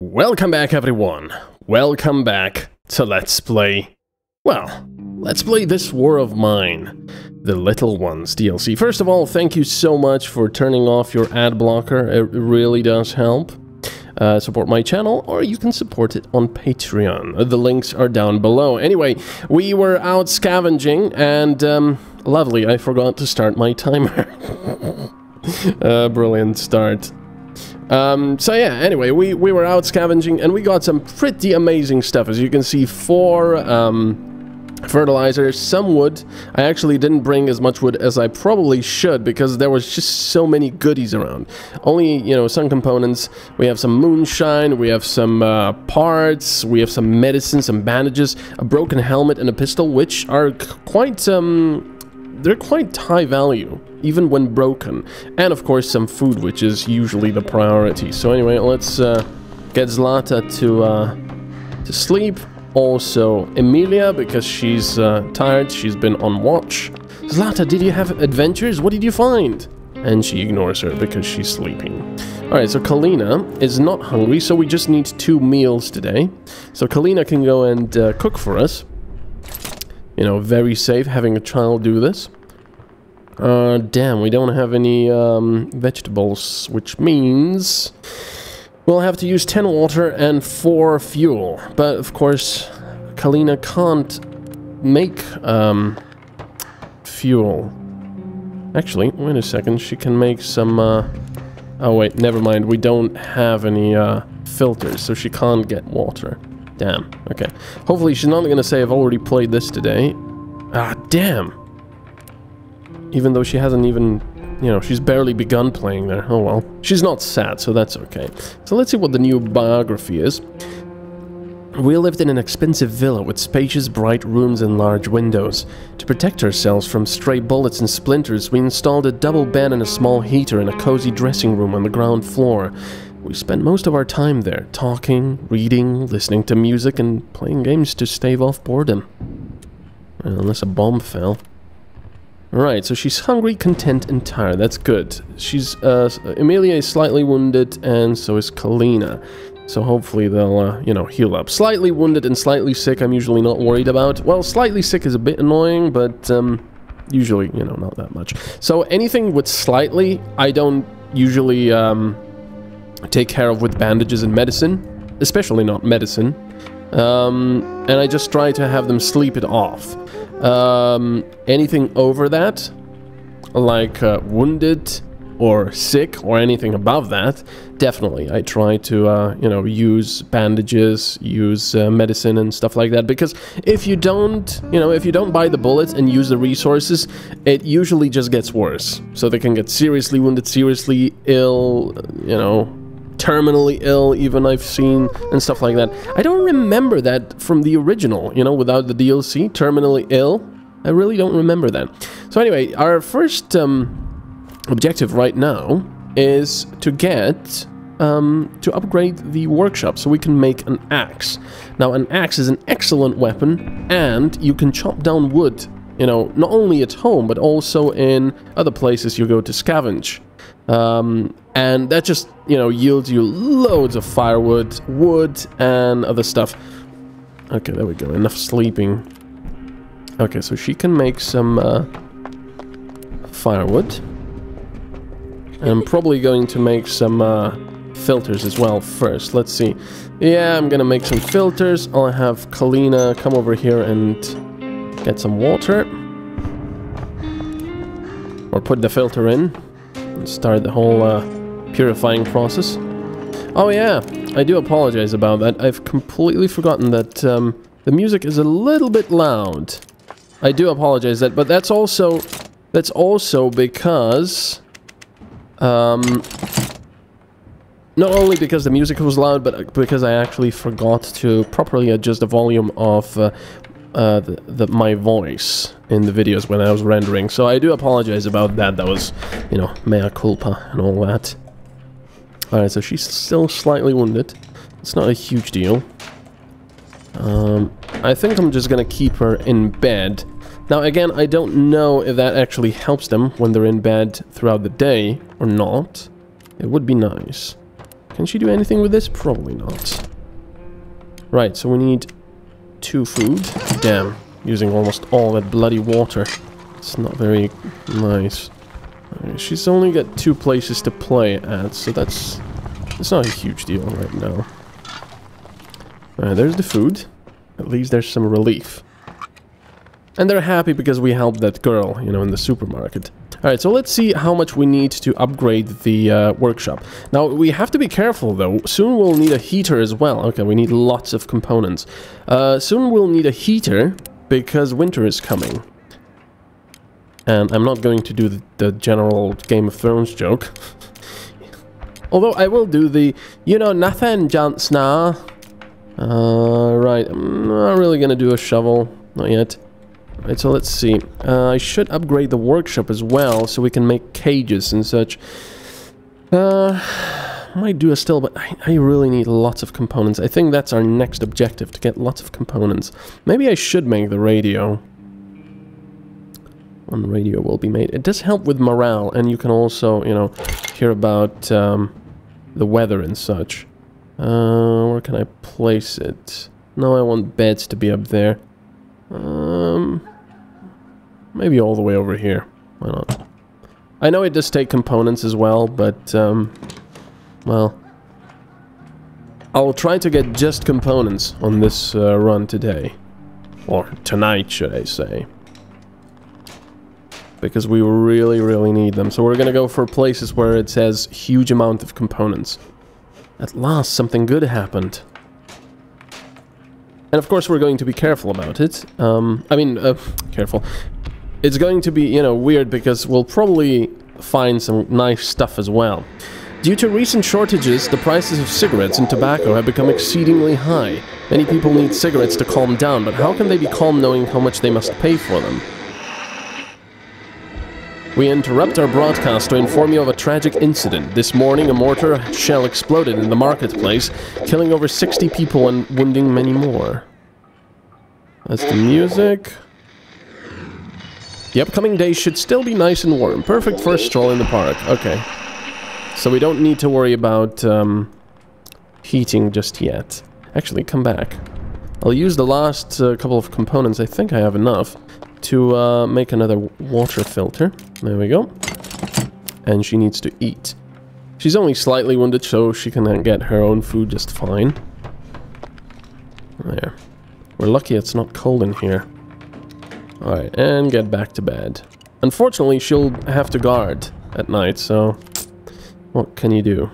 Welcome back everyone. Welcome back to Let's Play. Well, let's play this War of Mine, the Little Ones DLC. First of all, thank you so much for turning off your ad blocker. It really does help. Uh, support my channel, or you can support it on Patreon. The links are down below. Anyway, we were out scavenging, and um, lovely, I forgot to start my timer. uh, brilliant start. Um, so yeah, anyway, we, we were out scavenging and we got some pretty amazing stuff. As you can see, four um, fertilizers, some wood. I actually didn't bring as much wood as I probably should because there was just so many goodies around. Only, you know, some components. We have some moonshine, we have some uh, parts, we have some medicine, some bandages, a broken helmet and a pistol, which are quite... Um, they're quite high value, even when broken. And of course some food, which is usually the priority. So anyway, let's uh, get Zlata to, uh, to sleep. Also Emilia, because she's uh, tired, she's been on watch. Zlata, did you have adventures? What did you find? And she ignores her because she's sleeping. Alright, so Kalina is not hungry, so we just need two meals today. So Kalina can go and uh, cook for us you know, very safe having a child do this. Uh, damn, we don't have any um, vegetables, which means we'll have to use 10 water and 4 fuel. But, of course, Kalina can't make um, fuel. Actually, wait a second, she can make some... Uh, oh, wait, never mind, we don't have any uh, filters, so she can't get water. Damn. Okay. Hopefully she's not going to say I've already played this today. Ah, damn. Even though she hasn't even, you know, she's barely begun playing there. Oh well. She's not sad, so that's okay. So let's see what the new biography is. We lived in an expensive villa with spacious, bright rooms and large windows. To protect ourselves from stray bullets and splinters, we installed a double bed and a small heater in a cozy dressing room on the ground floor. We spent most of our time there, talking, reading, listening to music, and playing games to stave off boredom. Well, unless a bomb fell. Right, so she's hungry, content, and tired. That's good. She's, uh, Emilia is slightly wounded, and so is Kalina. So hopefully they'll, uh, you know, heal up. Slightly wounded and slightly sick, I'm usually not worried about. Well, slightly sick is a bit annoying, but, um, usually, you know, not that much. So anything with slightly, I don't usually, um, take care of with bandages and medicine, especially not medicine. Um, and I just try to have them sleep it off. Um, anything over that, like uh, wounded or sick or anything above that, definitely I try to, uh, you know, use bandages, use uh, medicine and stuff like that. Because if you don't, you know, if you don't buy the bullets and use the resources, it usually just gets worse. So they can get seriously wounded, seriously ill, you know, terminally ill, even I've seen, and stuff like that. I don't remember that from the original, you know, without the DLC, terminally ill. I really don't remember that. So anyway, our first um, objective right now is to get um, to upgrade the workshop so we can make an axe. Now, an axe is an excellent weapon, and you can chop down wood, you know, not only at home, but also in other places you go to scavenge. Um, and that just, you know, yields you loads of firewood, wood, and other stuff. Okay, there we go. Enough sleeping. Okay, so she can make some uh, firewood. And I'm probably going to make some uh, filters as well first. Let's see. Yeah, I'm gonna make some filters. I'll have Kalina come over here and get some water. Or put the filter in. And start the whole uh, purifying process. Oh yeah, I do apologize about that. I've completely forgotten that um, the music is a little bit loud. I do apologize that, but that's also that's also because um, not only because the music was loud, but because I actually forgot to properly adjust the volume of uh, uh, the, the, my voice in the videos when I was rendering. So I do apologize about that. That was, you know, mea culpa and all that. Alright, so she's still slightly wounded. It's not a huge deal. Um, I think I'm just gonna keep her in bed. Now again, I don't know if that actually helps them when they're in bed throughout the day or not. It would be nice. Can she do anything with this? Probably not. Right, so we need two food. Damn, using almost all that bloody water. It's not very nice. She's only got two places to play at, so that's... It's not a huge deal right now. Alright, there's the food. At least there's some relief. And they're happy because we helped that girl, you know, in the supermarket. Alright, so let's see how much we need to upgrade the uh, workshop. Now, we have to be careful, though. Soon we'll need a heater as well. Okay, we need lots of components. Uh, soon we'll need a heater because winter is coming. And I'm not going to do the, the general Game of Thrones joke. Although I will do the, you know, nothing, Jon Snow. Uh, right, I'm not really gonna do a shovel. Not yet. Right, so let's see. Uh, I should upgrade the workshop as well, so we can make cages and such. Uh, might do a still, but I, I really need lots of components. I think that's our next objective, to get lots of components. Maybe I should make the radio on radio will be made. It does help with morale, and you can also, you know, hear about um, the weather and such. Uh, where can I place it? No, I want beds to be up there. Um, maybe all the way over here. Why not? I know it does take components as well, but, um, well... I'll try to get just components on this uh, run today. Or tonight, should I say because we really, really need them. So we're gonna go for places where it says huge amount of components. At last, something good happened. And of course we're going to be careful about it. Um, I mean, uh, careful. It's going to be, you know, weird because we'll probably find some nice stuff as well. Due to recent shortages, the prices of cigarettes and tobacco have become exceedingly high. Many people need cigarettes to calm down, but how can they be calm knowing how much they must pay for them? We interrupt our broadcast to inform you of a tragic incident. This morning, a mortar shell exploded in the marketplace, killing over 60 people and wounding many more. That's the music. The upcoming day should still be nice and warm. Perfect for a stroll in the park. Okay. So we don't need to worry about um, heating just yet. Actually, come back. I'll use the last uh, couple of components. I think I have enough to uh, make another water filter. There we go. And she needs to eat. She's only slightly wounded, so she can get her own food just fine. There. We're lucky it's not cold in here. Alright, and get back to bed. Unfortunately, she'll have to guard at night, so... What can you do?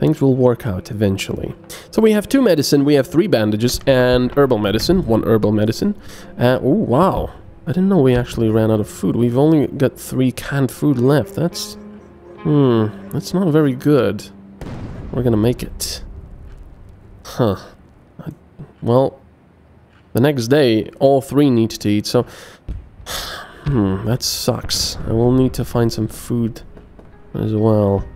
Things will work out eventually. So we have two medicine, we have three bandages, and herbal medicine, one herbal medicine. Uh, oh, wow. I didn't know we actually ran out of food. We've only got three canned food left. That's... Hmm, that's not very good. We're gonna make it. Huh. Well, the next day, all three need to eat, so... Hmm, that sucks. I will need to find some food as well.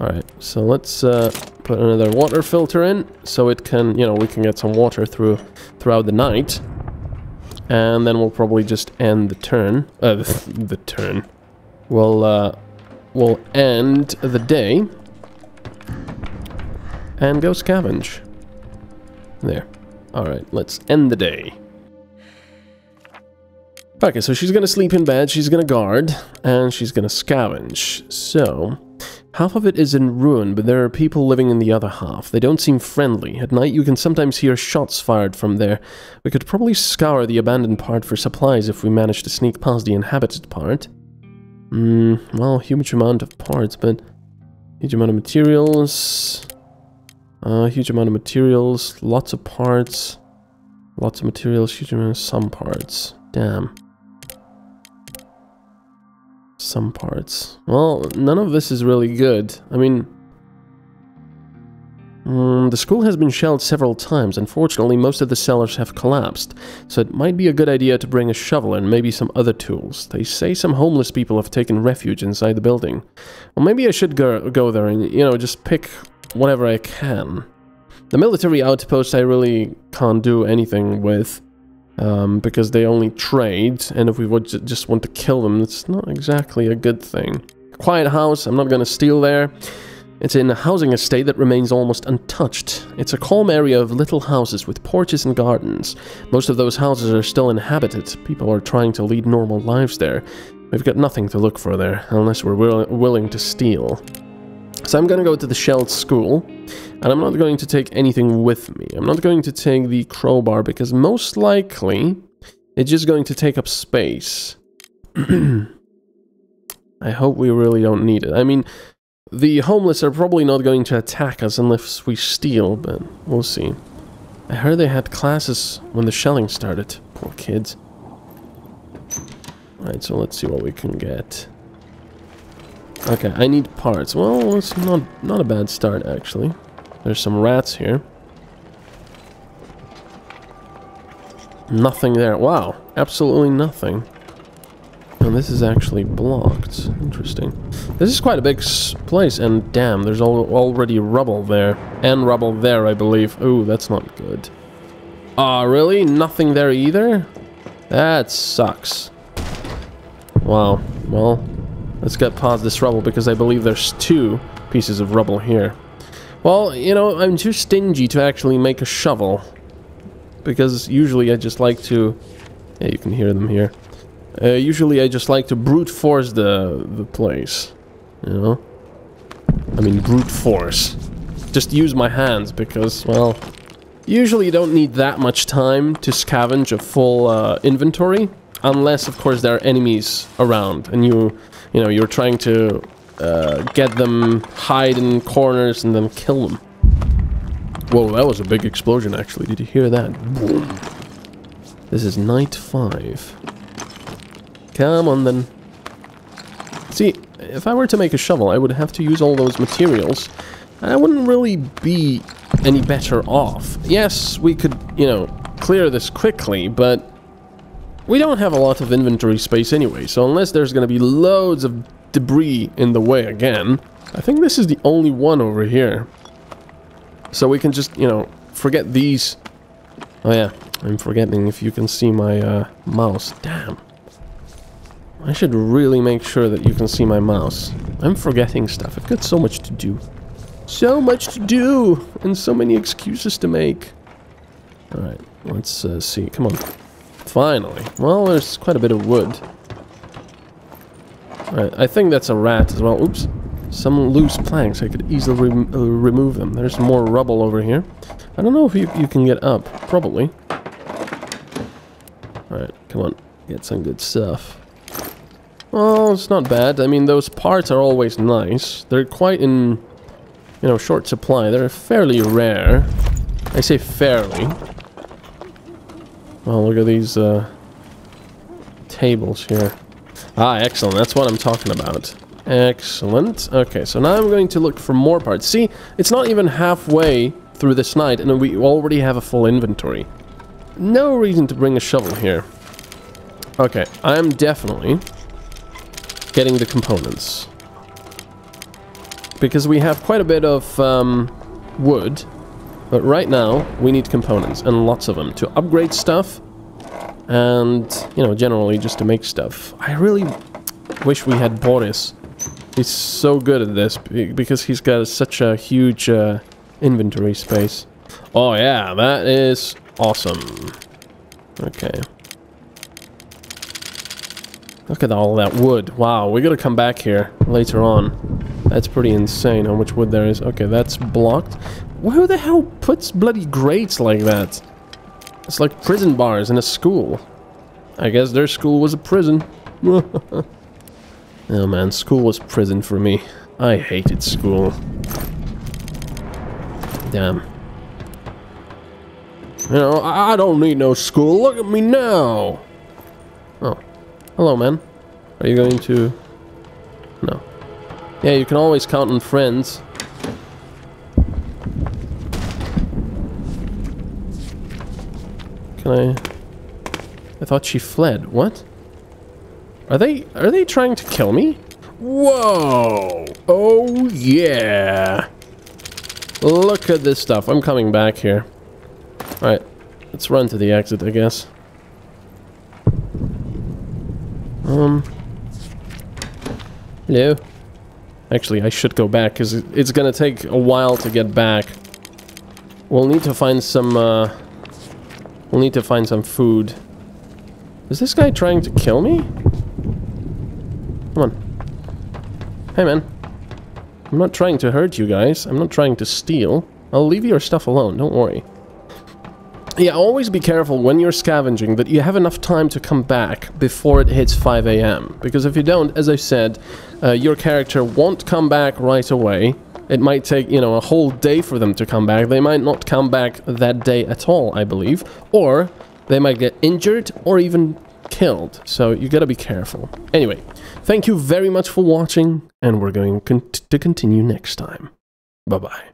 Alright, so let's uh, put another water filter in so it can, you know, we can get some water through throughout the night. And then we'll probably just end the turn. Uh, the, turn. We'll, uh, we'll end the day. And go scavenge. There. Alright, let's end the day. Okay, so she's gonna sleep in bed, she's gonna guard, and she's gonna scavenge. So, Half of it is in ruin, but there are people living in the other half. They don't seem friendly. At night you can sometimes hear shots fired from there. We could probably scour the abandoned part for supplies if we manage to sneak past the inhabited part. Hmm, well, huge amount of parts, but... Huge amount of materials... Uh, huge amount of materials, lots of parts... Lots of materials, huge amount of some parts. Damn some parts. Well, none of this is really good. I mean... Mm, the school has been shelled several times. Unfortunately, most of the cellars have collapsed, so it might be a good idea to bring a shovel and maybe some other tools. They say some homeless people have taken refuge inside the building. Well, maybe I should go, go there and, you know, just pick whatever I can. The military outpost I really can't do anything with um, because they only trade, and if we would just want to kill them, it's not exactly a good thing. Quiet house, I'm not gonna steal there. It's in a housing estate that remains almost untouched. It's a calm area of little houses with porches and gardens. Most of those houses are still inhabited. People are trying to lead normal lives there. We've got nothing to look for there, unless we're will willing to steal. So I'm gonna go to the Shelled School, and I'm not going to take anything with me. I'm not going to take the crowbar, because most likely, it's just going to take up space. I hope we really don't need it. I mean, the homeless are probably not going to attack us unless we steal, but we'll see. I heard they had classes when the shelling started. Poor kids. Alright, so let's see what we can get. Okay, I need parts. Well, it's not, not a bad start, actually. There's some rats here. Nothing there. Wow, absolutely nothing. And this is actually blocked. Interesting. This is quite a big place, and damn, there's al already rubble there. And rubble there, I believe. Ooh, that's not good. Ah, uh, really? Nothing there either? That sucks. Wow. Well, let's get past this rubble, because I believe there's two pieces of rubble here. Well, you know, I'm too stingy to actually make a shovel. Because usually I just like to... Yeah, you can hear them here. Uh, usually I just like to brute force the, the place, you know? I mean brute force. Just use my hands because, well, usually you don't need that much time to scavenge a full uh, inventory. Unless, of course, there are enemies around and you, you know, you're trying to uh, get them hide in corners and then kill them. Whoa, that was a big explosion actually. Did you hear that? This is night five. Come on then. See, if I were to make a shovel, I would have to use all those materials. And I wouldn't really be any better off. Yes, we could, you know, clear this quickly, but we don't have a lot of inventory space anyway, so unless there's going to be loads of debris in the way again, I think this is the only one over here. So we can just, you know, forget these. Oh yeah, I'm forgetting if you can see my uh, mouse. Damn. I should really make sure that you can see my mouse. I'm forgetting stuff. I've got so much to do. So much to do! And so many excuses to make. Alright, let's uh, see. Come on. Finally. Well, there's quite a bit of wood. Alright, I think that's a rat as well. Oops. Some loose planks. I could easily rem uh, remove them. There's more rubble over here. I don't know if you, you can get up. Probably. Alright, come on. Get some good stuff. Well, it's not bad. I mean, those parts are always nice. They're quite in, you know, short supply. They're fairly rare. I say fairly. Well, look at these uh, tables here. Ah, excellent. That's what I'm talking about. Excellent. Okay, so now I'm going to look for more parts. See, it's not even halfway through this night, and we already have a full inventory. No reason to bring a shovel here. Okay, I'm definitely getting the components. Because we have quite a bit of um, wood, but right now we need components, and lots of them, to upgrade stuff, and, you know, generally just to make stuff. I really wish we had Boris. He's so good at this, because he's got such a huge uh, inventory space. Oh yeah, that is awesome. Okay. Look at all that wood. Wow, we gotta come back here later on. That's pretty insane how much wood there is. Okay, that's blocked. Who the hell puts bloody grates like that? It's like prison bars in a school. I guess their school was a prison. oh man, school was prison for me. I hated school. Damn. You know, I don't need no school. Look at me now. Oh. Hello, man. Are you going to... No. Yeah, you can always count on friends. Can I... I thought she fled. What? Are they... Are they trying to kill me? Whoa! Oh, yeah! Look at this stuff. I'm coming back here. Alright. Let's run to the exit, I guess. Um. Hello. Actually, I should go back, because it's gonna take a while to get back. We'll need to find some, uh... We'll need to find some food. Is this guy trying to kill me? Come on. Hey, man. I'm not trying to hurt you guys. I'm not trying to steal. I'll leave your stuff alone, don't worry. Yeah, always be careful when you're scavenging that you have enough time to come back before it hits 5 a.m. Because if you don't, as I said, uh, your character won't come back right away. It might take, you know, a whole day for them to come back. They might not come back that day at all, I believe. Or they might get injured or even killed. So you gotta be careful. Anyway, thank you very much for watching, and we're going con to continue next time. Bye-bye.